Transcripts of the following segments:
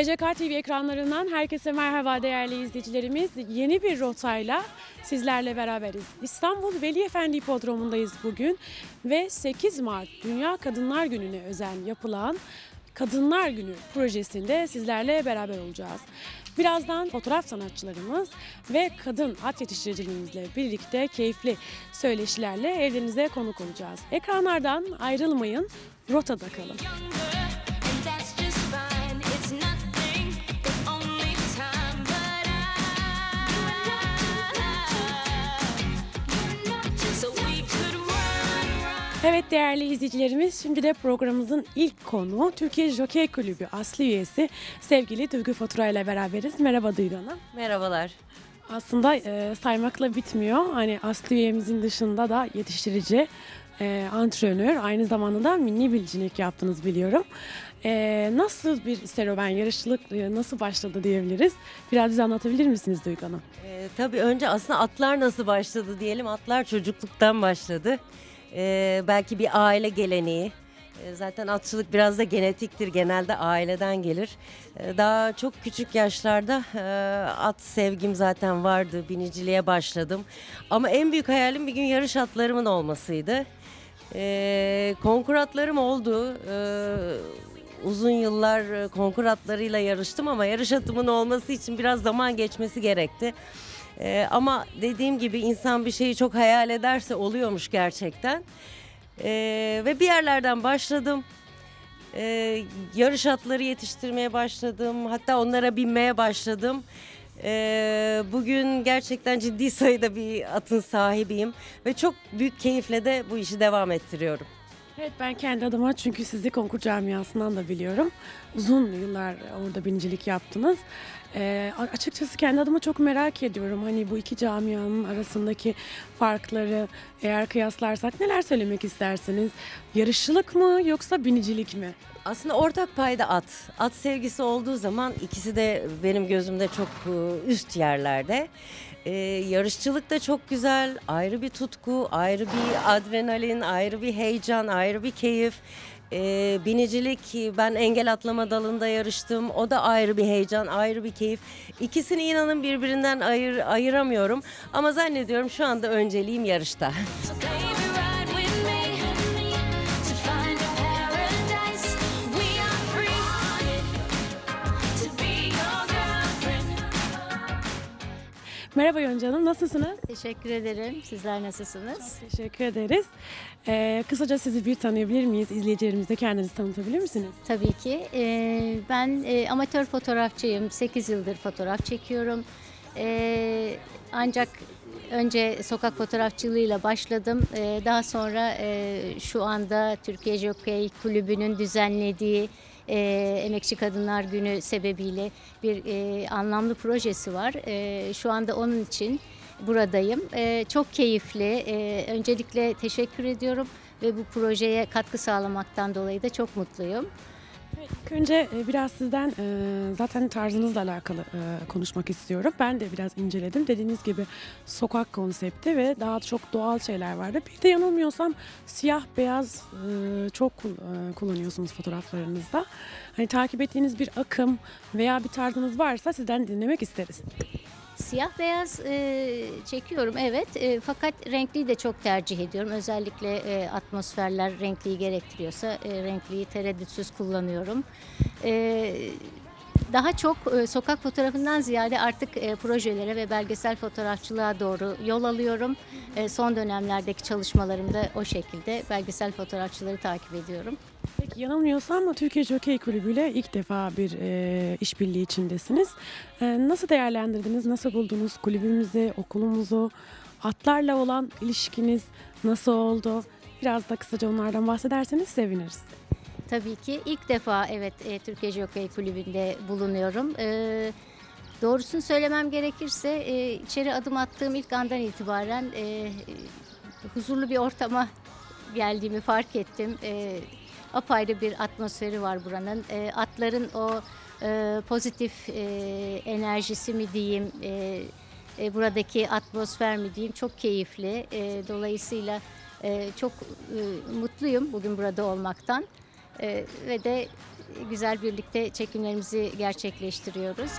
TCK TV ekranlarından herkese merhaba değerli izleyicilerimiz. Yeni bir rotayla sizlerle beraberiz. İstanbul Veli Efendi Hipodromu'ndayız bugün ve 8 Mart Dünya Kadınlar Günü'ne özel yapılan Kadınlar Günü projesinde sizlerle beraber olacağız. Birazdan fotoğraf sanatçılarımız ve kadın at yetiştiricilerimizle birlikte keyifli söyleşilerle evlerinize konuk olacağız. Ekranlardan ayrılmayın, rotada kalın. younger, Evet değerli izleyicilerimiz şimdi de programımızın ilk konuğu Türkiye Jockey Kulübü aslı üyesi sevgili Duygu Fatura ile beraberiz. Merhaba Duygu Hanım. Merhabalar. Aslında e, saymakla bitmiyor. Hani aslı üyemizin dışında da yetiştirici, e, antrenör, aynı zamanda da milli bilicilik yaptınız biliyorum. E, nasıl bir serüven, yarışçılık e, nasıl başladı diyebiliriz? Biraz bize anlatabilir misiniz Duygu Hanım? Ee, tabii önce aslında atlar nasıl başladı diyelim. Atlar çocukluktan başladı. Ee, belki bir aile geleneği. Ee, zaten atçılık biraz da genetiktir. Genelde aileden gelir. Ee, daha çok küçük yaşlarda e, at sevgim zaten vardı. Biniciliğe başladım. Ama en büyük hayalim bir gün yarış atlarımın olmasıydı. Konkur atlarım oldu. Uzun yıllar e, konkur atlarıyla yarıştım ama yarış atımın olması için biraz zaman geçmesi gerekti. Ee, ama dediğim gibi insan bir şeyi çok hayal ederse oluyormuş gerçekten. Ee, ve bir yerlerden başladım. Ee, yarış atları yetiştirmeye başladım. Hatta onlara binmeye başladım. Ee, bugün gerçekten ciddi sayıda bir atın sahibiyim ve çok büyük keyifle de bu işi devam ettiriyorum. Evet ben kendi adıma çünkü sizi konkur camiasından da biliyorum. Uzun yıllar orada binicilik yaptınız. A- açıkçası kendi adıma çok merak ediyorum. Hani bu iki camianın arasındaki farkları eğer kıyaslarsak neler söylemek istersiniz? Yarışçılık mı yoksa binicilik mi? Aslında ortak payda at. At sevgisi olduğu zaman ikisi de benim gözümde çok e, üst yerlerde. Ee, yarışçılık da çok güzel, ayrı bir tutku, ayrı bir adrenalin, ayrı bir heyecan, ayrı bir keyif. Ee, binicilik, ben engel atlama dalında yarıştım. O da ayrı bir heyecan, ayrı bir keyif. İkisini inanın birbirinden ayır, ayıramıyorum. Ama zannediyorum şu anda önceliğim yarışta. Merhaba Yonca Hanım nasılsınız? Teşekkür ederim. Sizler nasılsınız? Teşekkür ederiz. Ee, kısaca sizi bir tanıyabilir miyiz? İzleyicilerimize kendinizi tanıtabilir misiniz? Tabii ki. Ee, ben e, amatör fotoğrafçıyım. 8 yıldır fotoğraf çekiyorum. Ee, ancak önce sokak fotoğrafçılığıyla başladım. Ee, daha sonra e, şu anda Türkiye Jockey Kulübü'nün düzenlediği e, Emekçi Kadınlar Günü sebebiyle bir e, anlamlı projesi var. E, şu anda onun için buradayım. E, çok keyifli. E, öncelikle teşekkür ediyorum ve bu projeye katkı sağlamaktan dolayı da çok mutluyum. Önce e, biraz sizden e, zaten tarzınızla alakalı e, konuşmak istiyorum. Ben de biraz inceledim. Dediğiniz gibi sokak konsepti ve daha çok doğal şeyler vardı. Bir de yanılmıyorsam siyah beyaz çok kul- kullanıyorsunuz fotoğraflarınızda. Hani takip ettiğiniz bir akım veya bir tarzınız varsa sizden dinlemek isteriz. Siyah beyaz e, çekiyorum evet E, fakat renkliyi de çok tercih ediyorum. Özellikle e, atmosferler renkliyi gerektiriyorsa e, renkliyi tereddütsüz kullanıyorum. E, daha çok e, sokak fotoğrafından ziyade artık e, projelere ve belgesel fotoğrafçılığa doğru yol alıyorum. E, son dönemlerdeki çalışmalarımda o şekilde belgesel fotoğrafçıları takip ediyorum. Peki yanılmıyorsam Türkiye Jockey Kulübü ile ilk defa bir e, işbirliği içindesiniz. E, nasıl değerlendirdiniz, nasıl buldunuz kulübümüzü, okulumuzu, atlarla olan ilişkiniz nasıl oldu? Biraz da kısaca onlardan bahsederseniz seviniriz. Tabii ki ilk defa evet e, Türkiye Jockey Kulübü'nde bulunuyorum. E, doğrusunu söylemem gerekirse e, içeri adım attığım ilk andan itibaren e, huzurlu bir ortama geldiğimi fark ettim. E, apayrı bir atmosferi var buranın. E, atların o e, pozitif e, enerjisi mi diyeyim, e, e, buradaki atmosfer mi diyeyim çok keyifli. E, dolayısıyla e, çok e, mutluyum bugün burada olmaktan. E, ve de güzel birlikte çekimlerimizi gerçekleştiriyoruz.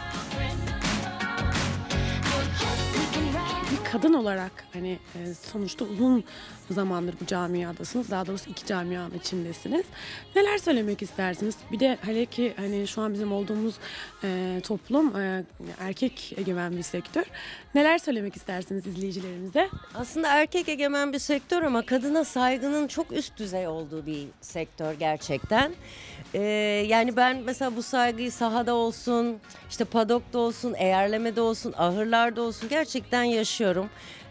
Kadın olarak hani e, sonuçta uzun zamandır bu camiadasınız. Daha doğrusu iki camianın içindesiniz. Neler söylemek istersiniz? Bir de hele ki hani şu an bizim olduğumuz e, toplum e, erkek egemen bir sektör. Neler söylemek istersiniz izleyicilerimize? Aslında erkek egemen bir sektör ama kadına saygının çok üst düzey olduğu bir sektör gerçekten. Yani ben mesela bu saygıyı sahada olsun, işte padokta olsun, eğerlemede olsun, ahırlarda olsun gerçekten yaşıyorum.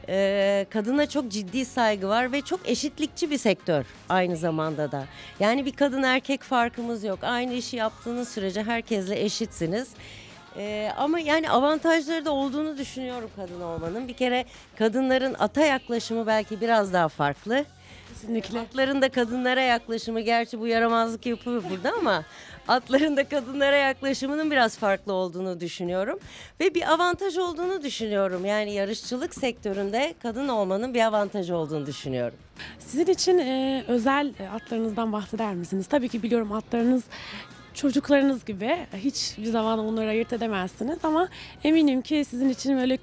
Ee, kadına çok ciddi saygı var ve çok eşitlikçi bir sektör aynı zamanda da. Yani bir kadın erkek farkımız yok. Aynı işi yaptığınız sürece herkesle eşitsiniz. Ee, ama yani avantajları da olduğunu düşünüyorum kadın olmanın. Bir kere kadınların ata yaklaşımı belki biraz daha farklı. Kesinlikle. Atların da kadınlara yaklaşımı gerçi bu yaramazlık yapıyor burada ama atların da kadınlara yaklaşımının biraz farklı olduğunu düşünüyorum. Ve bir avantaj olduğunu düşünüyorum. Yani yarışçılık sektöründe kadın olmanın bir avantajı olduğunu düşünüyorum. Sizin için e, özel atlarınızdan bahseder misiniz? Tabii ki biliyorum atlarınız çocuklarınız gibi hiçbir zaman onları ayırt edemezsiniz ama eminim ki sizin için böyle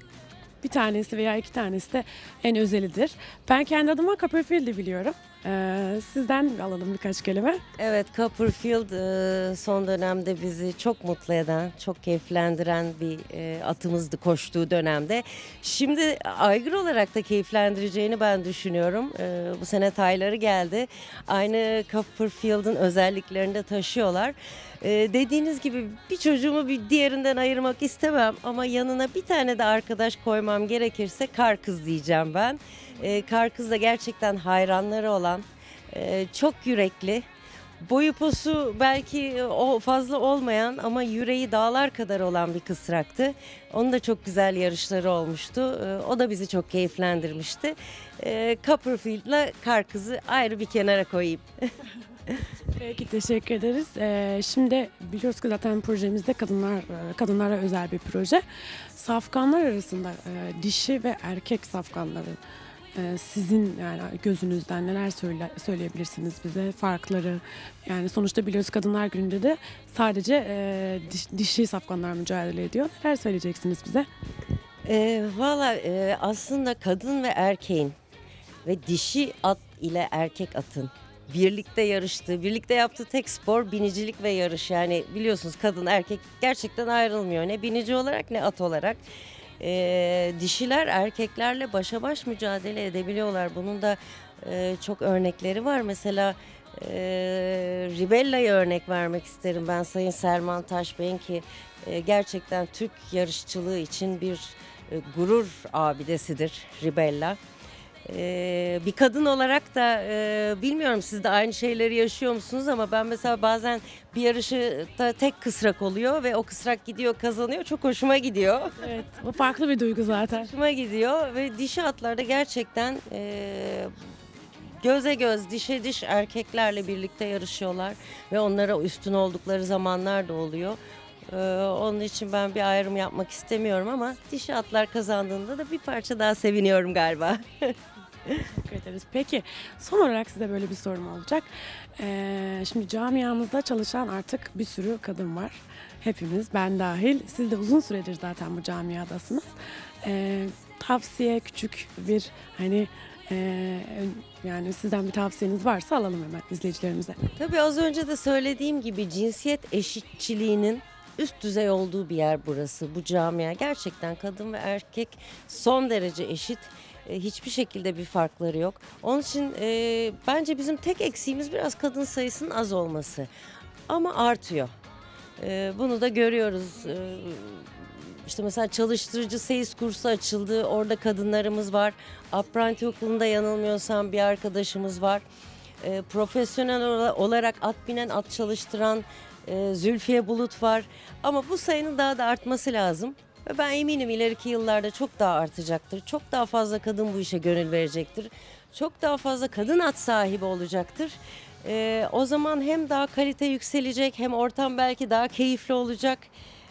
bir tanesi veya iki tanesi de en özelidir. Ben kendi adıma Copperfield'i biliyorum. E, sizden alalım birkaç kelime. Evet Copperfield e, son dönemde bizi çok mutlu eden, çok keyiflendiren bir e, atımızdı koştuğu dönemde. Şimdi aygır olarak da keyiflendireceğini ben düşünüyorum. E, Bu sene tayları geldi. Aynı Copperfield'ın özelliklerini de taşıyorlar. E, Dediğiniz gibi bir çocuğumu bir diğerinden ayırmak istemem ama yanına bir tane de arkadaş koymam gerekirse kar kız diyeceğim ben. E, kar kız da gerçekten hayranları olan, e, çok yürekli, boyu posu belki o fazla olmayan ama yüreği dağlar kadar olan bir kısraktı. Onun da çok güzel yarışları olmuştu. E, O da bizi çok keyiflendirmişti. E, Copperfield'la kar kızı ayrı bir kenara koyayım. Peki teşekkür ederiz. E, şimdi biliyoruz ki zaten projemizde kadınlar e, kadınlara özel bir proje. Safkanlar arasında e, dişi ve erkek safkanları e, sizin yani gözünüzden neler söyle, söyleyebilirsiniz bize farkları yani sonuçta biliyoruz kadınlar gününde de sadece e, diş- dişi safkanlar mücadele ediyor. Neler söyleyeceksiniz bize? E, Valla e, aslında kadın ve erkeğin ve dişi at ile erkek atın birlikte yarıştığı, birlikte yaptığı tek spor binicilik ve yarış. Yani biliyorsunuz kadın erkek gerçekten ayrılmıyor. Ne binici olarak ne at olarak. E, dişiler erkeklerle başa baş mücadele edebiliyorlar. Bunun da e, çok örnekleri var. Mesela e, Ribella'ya örnek vermek isterim ben Sayın Serman Taşbey'in ki e, gerçekten Türk yarışçılığı için bir e, gurur abidesidir Ribella. E, bir kadın olarak da e, bilmiyorum siz de aynı şeyleri yaşıyor musunuz ama ben mesela bazen bir yarışta tek kısrak oluyor ve o kısrak gidiyor kazanıyor çok hoşuma gidiyor. Evet, o farklı bir duygu zaten. Hoşuma gidiyor ve dişi atlarda gerçekten e, göze göz, dişe diş erkeklerle birlikte yarışıyorlar ve onlara üstün oldukları zamanlar da oluyor. E, onun için ben bir ayrım yapmak istemiyorum ama dişi atlar kazandığında da bir parça daha seviniyorum galiba. Teşekkür ederiz. Peki son olarak size böyle bir sorum olacak. Ee, şimdi camiamızda çalışan artık bir sürü kadın var. Hepimiz ben dahil. Siz de uzun süredir zaten bu camiadasınız. Ee, tavsiye küçük bir hani e, yani sizden bir tavsiyeniz varsa alalım hemen izleyicilerimize. Tabii az önce de söylediğim gibi cinsiyet eşitçiliğinin üst düzey olduğu bir yer burası. Bu camia gerçekten kadın ve erkek son derece eşit. E, Hiçbir şekilde bir farkları yok. Onun için e, bence bizim tek eksiğimiz biraz kadın sayısının az olması. Ama artıyor. E, bunu da görüyoruz. E, işte mesela çalıştırıcı seyis kursu açıldı. Orada kadınlarımız var. Apprenti okulunda yanılmıyorsam bir arkadaşımız var. E, profesyonel ola- olarak at binen, at çalıştıran e, Zülfiye Bulut var. Ama bu sayının daha da artması lazım. Ve ben eminim ileriki yıllarda çok daha artacaktır. Çok daha fazla kadın bu işe gönül verecektir. Çok daha fazla kadın at sahibi olacaktır. E, o zaman hem daha kalite yükselecek hem ortam belki daha keyifli olacak.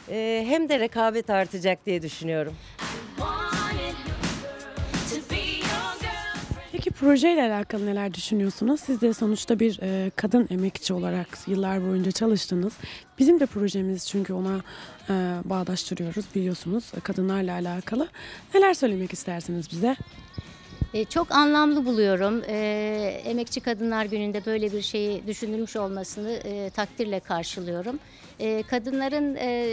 E, hem de rekabet artacak diye düşünüyorum. Projeyle alakalı neler düşünüyorsunuz? Siz de sonuçta bir e, kadın emekçi olarak yıllar boyunca çalıştınız. Bizim de projemiz çünkü ona e, bağdaştırıyoruz biliyorsunuz e, kadınlarla alakalı. Neler söylemek istersiniz bize? E, çok anlamlı buluyorum. E, Emekçi Kadınlar Günü'nde böyle bir şeyi düşünülmüş olmasını e, takdirle karşılıyorum. E, kadınların e,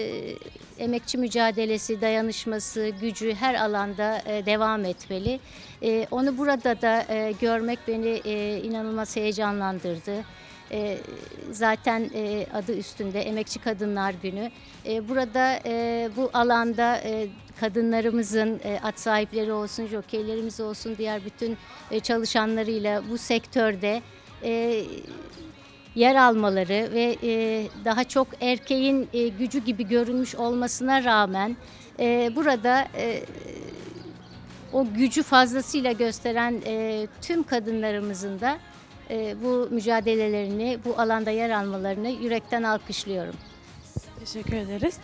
emekçi mücadelesi, dayanışması, gücü her alanda e, devam etmeli. E, onu burada da e, görmek beni e, inanılmaz heyecanlandırdı. E, zaten e, adı üstünde Emekçi Kadınlar Günü. E, burada e, bu alanda e, kadınlarımızın e, at sahipleri olsun, jokeylerimiz olsun, diğer bütün e, çalışanlarıyla bu sektörde e, yer almaları ve e, daha çok erkeğin e, gücü gibi görünmüş olmasına rağmen e, burada e, o gücü fazlasıyla gösteren e, tüm kadınlarımızın da e, bu mücadelelerini, bu alanda yer almalarını yürekten alkışlıyorum. Teşekkür ederiz.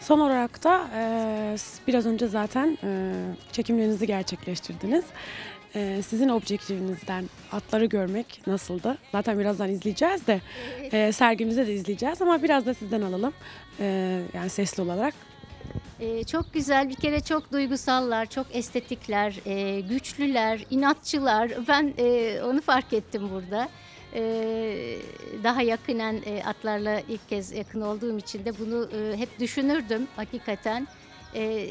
Son olarak da e, biraz önce zaten e, çekimlerinizi gerçekleştirdiniz. E, sizin objektifinizden atları görmek nasıldı? Zaten birazdan izleyeceğiz de e, sergimizde de izleyeceğiz ama biraz da sizden alalım. E, yani sesli olarak. Ee, çok güzel bir kere çok duygusallar, çok estetikler, e, güçlüler, inatçılar. Ben e, onu fark ettim burada. Ee, daha yakinen e, atlarla ilk kez yakın olduğum için de bunu e, hep düşünürdüm hakikaten. Ee,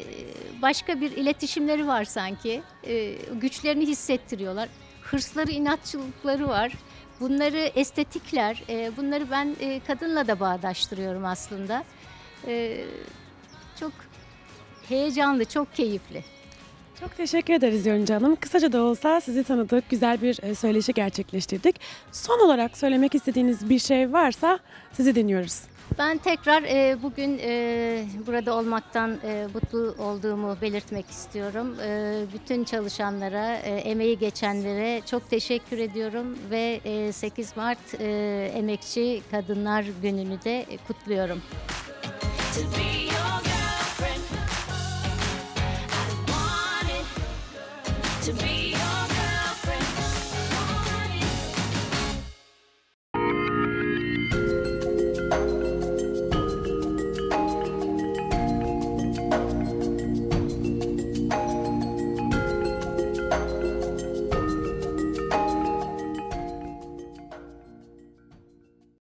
başka bir iletişimleri var sanki. Ee, güçlerini hissettiriyorlar. Hırsları, inatçılıkları var. Bunları estetikler. e, bunları ben e, kadınla da bağdaştırıyorum aslında. Ee, çok heyecanlı, çok keyifli. Çok teşekkür ederiz Yonca Hanım. Kısaca da olsa sizi tanıdık, güzel bir e, söyleşi gerçekleştirdik. Son olarak söylemek istediğiniz bir şey varsa sizi dinliyoruz. Ben tekrar e, bugün e, burada olmaktan e, mutlu olduğumu belirtmek istiyorum. E, bütün çalışanlara, e, emeği geçenlere çok teşekkür ediyorum ve e, 8 Mart e, Emekçi Kadınlar Günü'nü de kutluyorum. to be to be